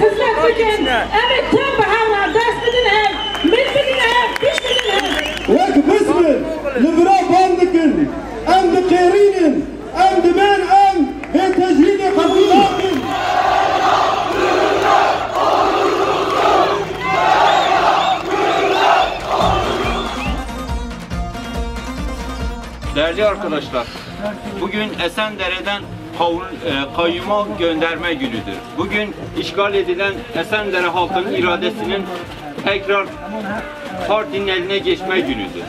hizmet edin. Evet, tüm baharlar ders edin hem, milbidin hem, pişmidin hem. Vak bizmi, libra bandikin, em de kerinin, em de ben em, ve tecvidi kabilakin. Değerli arkadaşlar, bugün Esendere'den kavul, e, kayyuma gönderme günüdür. Bugün işgal edilen Esendere halkının iradesinin tekrar partinin eline geçme günüdür.